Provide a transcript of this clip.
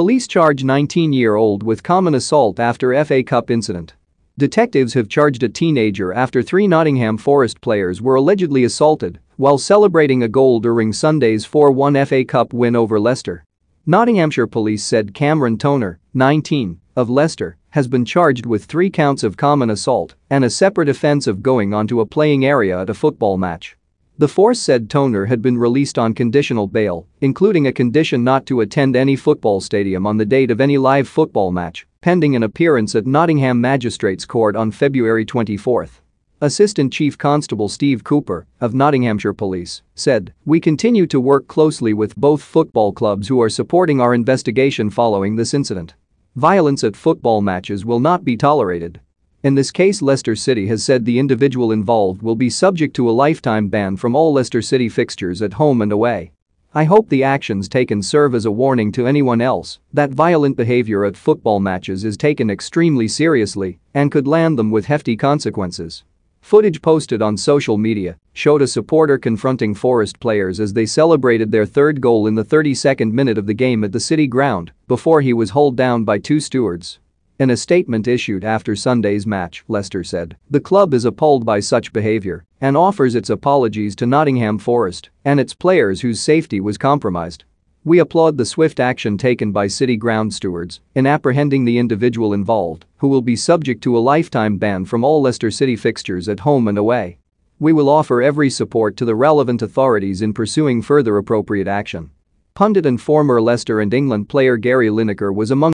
Police charge 19-year-old with common assault after FA Cup incident. Detectives have charged a teenager after three Nottingham Forest players were allegedly assaulted while celebrating a goal during Sunday's 4-1 FA Cup win over Leicester. Nottinghamshire police said Cameron Toner, 19, of Leicester, has been charged with three counts of common assault and a separate offence of going onto a playing area at a football match. The force said Toner had been released on conditional bail, including a condition not to attend any football stadium on the date of any live football match, pending an appearance at Nottingham Magistrates Court on February 24. Assistant Chief Constable Steve Cooper of Nottinghamshire Police said, We continue to work closely with both football clubs who are supporting our investigation following this incident. Violence at football matches will not be tolerated. In this case Leicester City has said the individual involved will be subject to a lifetime ban from all Leicester City fixtures at home and away. I hope the actions taken serve as a warning to anyone else that violent behavior at football matches is taken extremely seriously and could land them with hefty consequences. Footage posted on social media showed a supporter confronting Forest players as they celebrated their third goal in the 32nd minute of the game at the City ground before he was hauled down by two stewards. In a statement issued after Sunday's match, Leicester said, the club is appalled by such behavior and offers its apologies to Nottingham Forest and its players whose safety was compromised. We applaud the swift action taken by city ground stewards in apprehending the individual involved, who will be subject to a lifetime ban from all Leicester City fixtures at home and away. We will offer every support to the relevant authorities in pursuing further appropriate action. Pundit and former Leicester and England player Gary Lineker was among